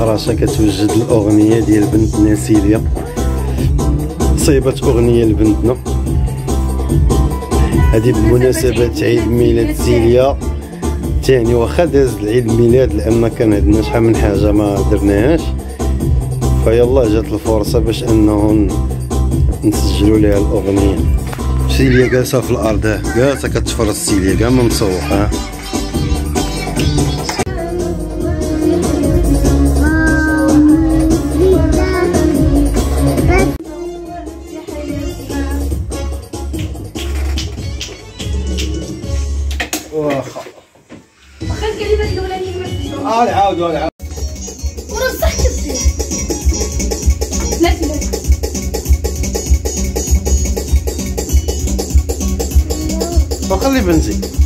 رشا كتوجد الأغنية ديال بنتنا سيليا صيبت أغنية لبنتنا. هذه بمناسبة عيد ميلاد سيليا. تاني واخا داز العيد ميلاد لأن كان عندنا شحال من حاجة ما درناهاش. فيلا جات الفرصة باش انه نسجلوا لها الأغنية. سيليا جالسة في الأرض. جالسة كتفرج سيليا كاع ما مسوحه Livenzi.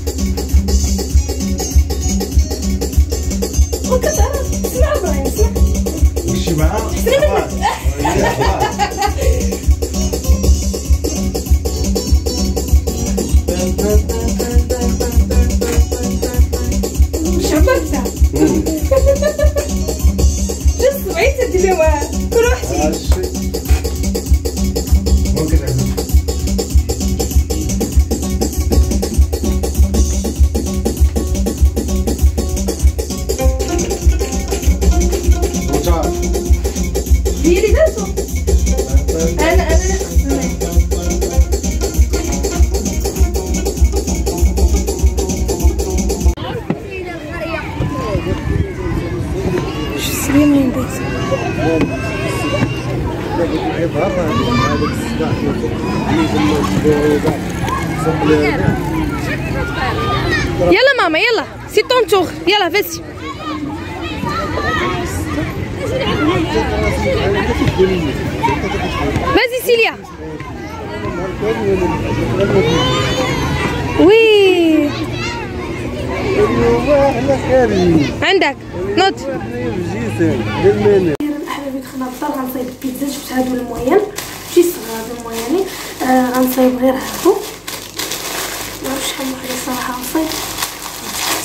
يلا ماما يلا. c'est ton tour يلا vas-y Vas-y. oui عندك نوت دخلنا الدار غنصايب البيتزا. شفت هادو ال moyen ماشي صغار هادو ال moyen ين آه غنصايب غير هادو. معرفش شحال من وحده صراحة غنصايب.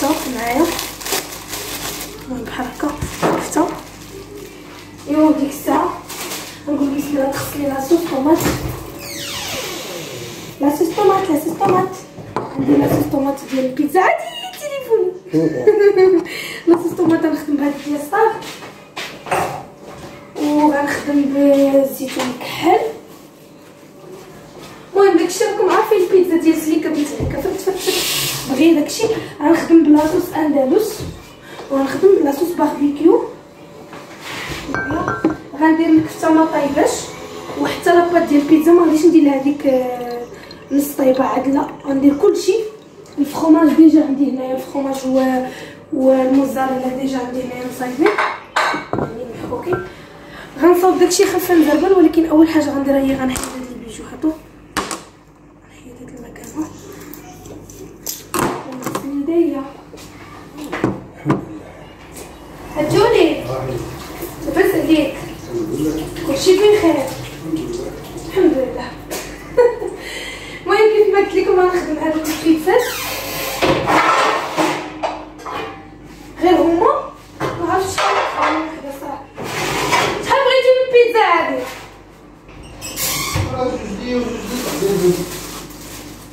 كفته معايا. المهم بحال هكا. كفته ايوا ديك الساعة نقول بسم الله تغسلي لاصوص طوماط. لاصوص طوماط لاصوص طوماط. عندي لاصوص طوماط ديال البيتزا. عادي تليفوني. لاصوص طوماط غنخدم بهاد الدياسطاغ وغنخدم بالزيتون مكحل المهم داكشي راكم عارفين البيتزا ديال سليكا بيتزا فهمت بغي داكشي غنخدم ب la sauce andalouse وغنخدم ب la sauce barbecue. غندير الكفته ما طايباش وحتى la pâte ديال البيتزا ما غاديش ندير لها هذيك آه، نص طايبه عاد لا غندير كلشي. ال fromage déjà عندي هنايا الفخوماج و والموزاريلا déjà عندي هنايا مصايبين. يعني محكوكين غنصاوب داكشي خفه مزربل ولكن أول حاجة غنديرها هي غنحيد هاد البيجو هادو غنحيد هاد المكانه ونغسل يديا هاتولي لاباس عليك كلشي بخير الحمد لله المهم كيف ما قلت لكم غنخدم هاد البيتزات غير هما ما عرفتش شحال نخدم وحده صراحة شحال هادي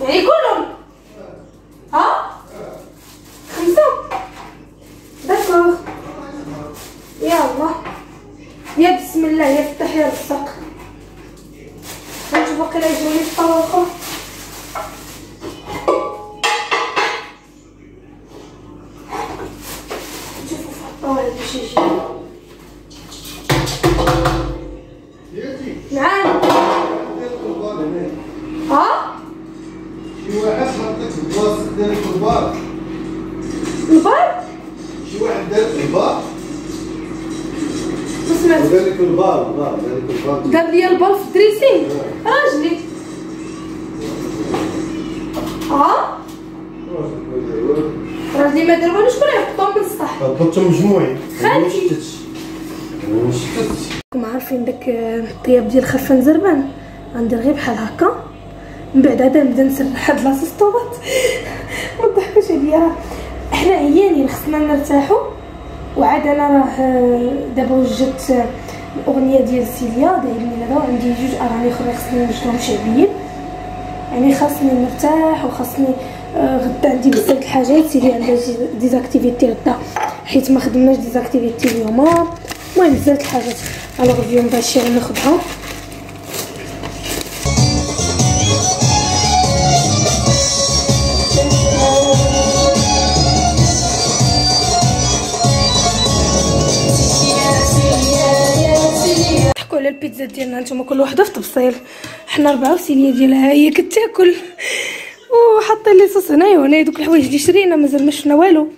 يعني كلهم. ها؟ خمسة. يا بسم الله يا فتح يا رزق نشوف واقيلا يجوني الطواقة البار شي واحد دار البار ما سمعتش. ذلك البار البار البار دار لي البال في الدريسينغ راجلي. ها راجلي ما دار والو شكون يحطهم من السطح؟ هبطتهم مجموعين خالتي. ما راكم عارفين داك الطياب ديال خفان زربان؟ غندير غير بحال هكا. من بعد عاد نبدا نسرح هاد لاسيستوبات ما تضحكوش عليا. حنا عيانين خصنا نرتاحو وعاد أنا راه دابا وجدت الأغنية ديال سيليا داير لي عندي جوج اغاني أخرى خصني نوجدهم شعبيين. يعني خاصني نرتاح وخاصني آه، غدا عندي بزاف الحاجات. سيدي عندها des activités غدا حيت ما خدمناش des activités اليوم. المهم بزاف الحاجات. الوغ اليوم باش ناخذها البيتزا ديالنا نتوما كل وحده في طبسيل حنا ربعه وسيليه ديالها هي كتاكل. وحاطين لي صوص هنايا وهنايا دوك الحوايج اللي شرينا مازال ما شفنا والو.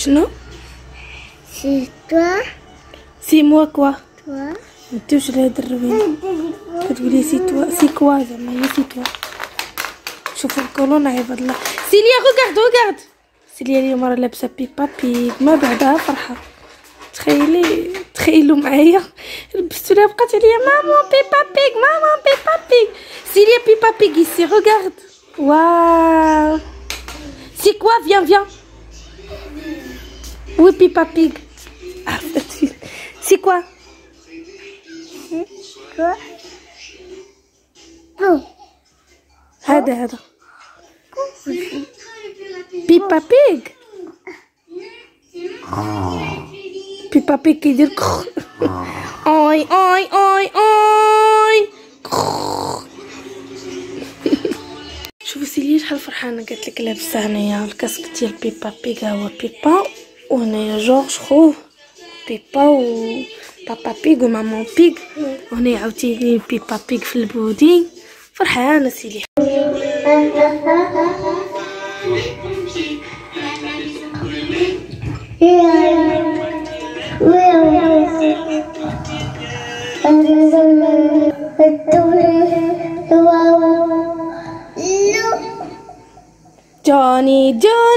شنو سي توا سي موا كوا توا ما تدوش لهاد الروين كتقولي سي توا سي كوا زعما هي سي توا شوفوا الكولون عباد الله سيليا غوغارد غوغارد سيليا اليوم راه لابسه بيبا بيك ما بعدها فرحه تخيلي تخيلوا معايا لبستو لها بقات عليا مامون بيبا بيك مامون بيبا بيك سيليا بيبا بيك ici regarde واو سي كوا فيان فيان Oui, Peppa Pig. Ah, c'est quoi? بو هذا هذا بيبا بيج بيبا بيج كيدير كخ اي اي اي اي كخ. شوفوا سيليا شحال فرحانة قالت لك لابسة هنايا الكاسك ديال بيبا بيج ها هو بيبا وهنايا جورج خوه بيبا و بابا بيغ وماما بيغ وهنايا عاوتاني بيبا بيغ في البودين فرحانه سيليا جوني جوني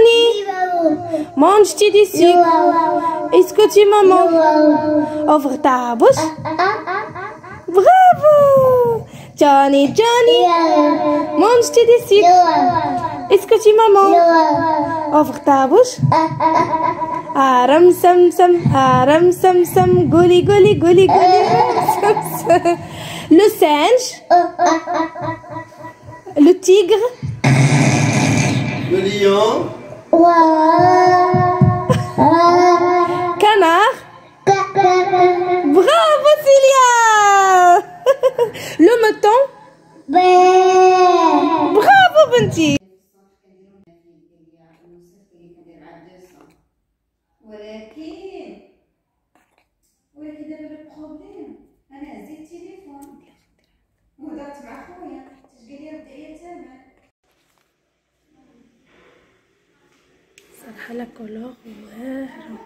Mange tu d'ici. Est-ce que tu me manques Ouvre ta bouche. Bravo Johnny, Johnny. Mange tu d'ici. Est-ce que tu me manques Ouvre ta bouche. Aram sam sam, aram sam sam, goli goli goli goli. Le singe. Le tigre. Le lion. برافو سيليا لو موتون برافو بنتي ولكن ولكن color hueso.